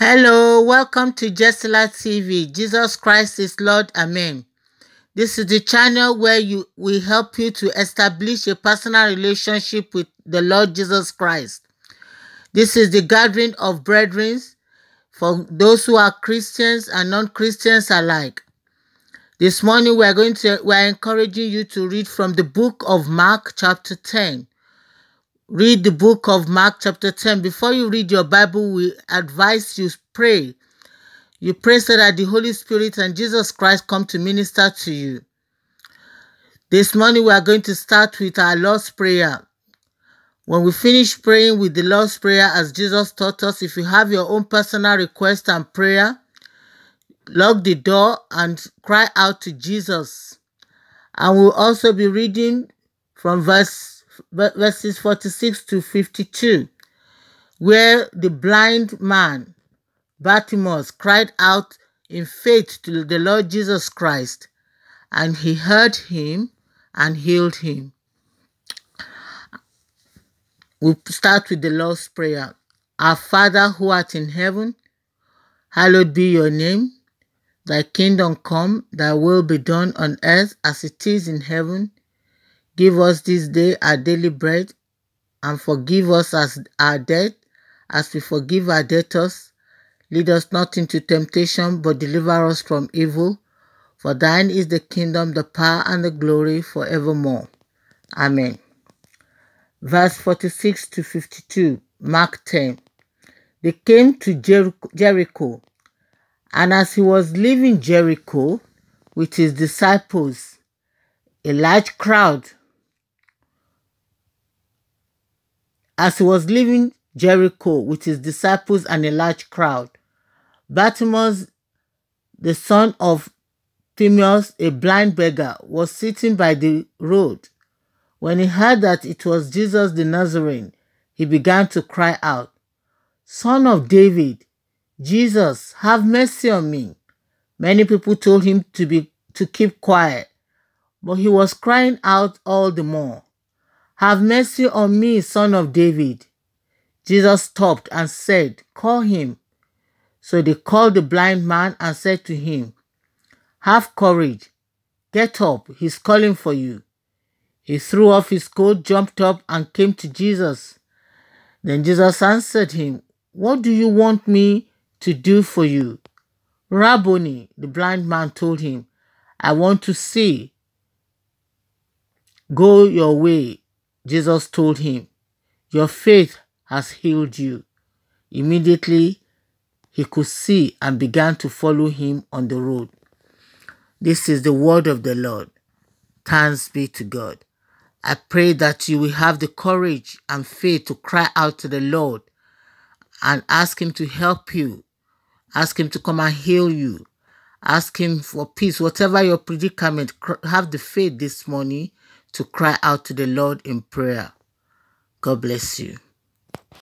Hello, welcome to Jesila TV. Jesus Christ is Lord. Amen. This is the channel where you we help you to establish a personal relationship with the Lord Jesus Christ. This is the gathering of brethren for those who are Christians and non-Christians alike. This morning we are going to we are encouraging you to read from the book of Mark chapter 10 read the book of Mark, chapter 10. Before you read your Bible, we advise you pray. You pray so that the Holy Spirit and Jesus Christ come to minister to you. This morning, we are going to start with our Lord's Prayer. When we finish praying with the Lord's Prayer as Jesus taught us, if you have your own personal request and prayer, lock the door and cry out to Jesus. And we'll also be reading from verse verses 46 to 52, where the blind man, Bartimaeus, cried out in faith to the Lord Jesus Christ, and he heard him and healed him. we start with the Lord's Prayer. Our Father who art in heaven, hallowed be your name. Thy kingdom come, thy will be done on earth as it is in heaven. Give us this day our daily bread, and forgive us as our debt, as we forgive our debtors. Lead us not into temptation, but deliver us from evil. For thine is the kingdom, the power, and the glory forevermore. Amen. Verse 46 to 52, Mark 10. They came to Jericho, and as he was leaving Jericho with his disciples, a large crowd As he was leaving Jericho with his disciples and a large crowd, Bartimaeus, the son of Timaeus, a blind beggar, was sitting by the road. When he heard that it was Jesus the Nazarene, he began to cry out, Son of David, Jesus, have mercy on me. Many people told him to be to keep quiet, but he was crying out all the more. Have mercy on me, son of David. Jesus stopped and said, Call him. So they called the blind man and said to him, Have courage. Get up. He's calling for you. He threw off his coat, jumped up, and came to Jesus. Then Jesus answered him, What do you want me to do for you? Rabboni, the blind man told him, I want to see. Go your way. Jesus told him, Your faith has healed you. Immediately, he could see and began to follow him on the road. This is the word of the Lord. Thanks be to God. I pray that you will have the courage and faith to cry out to the Lord and ask Him to help you. Ask Him to come and heal you. Ask Him for peace. Whatever your predicament, have the faith this morning to cry out to the Lord in prayer. God bless you.